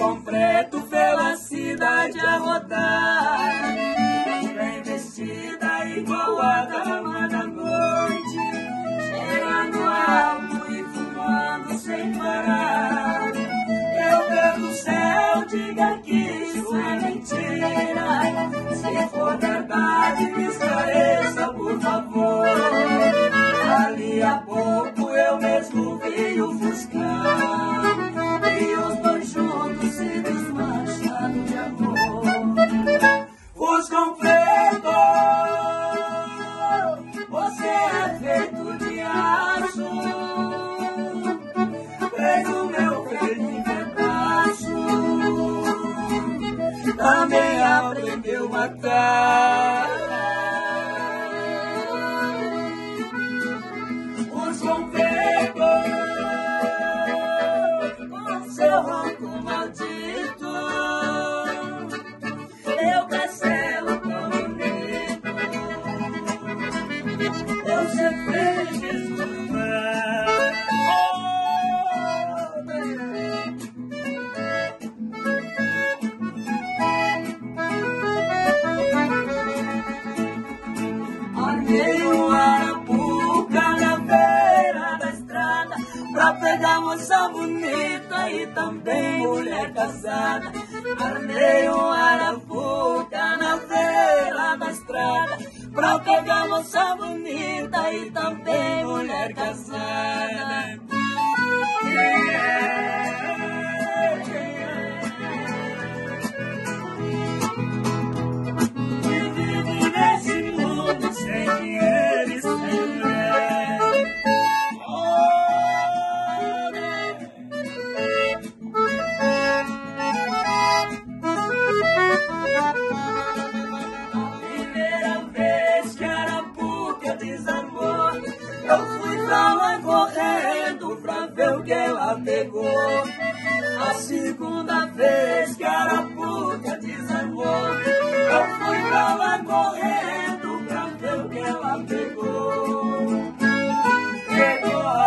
completo pela cidade a rodar. Diga que isso é mentira. Se for verdade, me esclareça, por favor. Ali a pouco eu mesmo vi o Fuscão. E os dois juntos se desmanchando de amor. Os conflitos, Também aprendeu a matar. Um arapuca na beira da estrada pra pegar moça bonita e também mulher casada. Armei um arapuca na beira da estrada pra pegar moça bonita e também mulher casada. pegou. A segunda vez que a arapuca desarmou, eu fui pra lá correndo pra ver o que ela pegou. Pegou,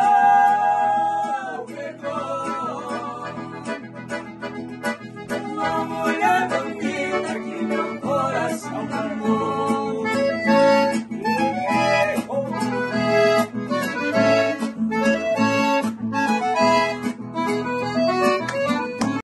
pegou. Uma mulher bonita que meu coração amou.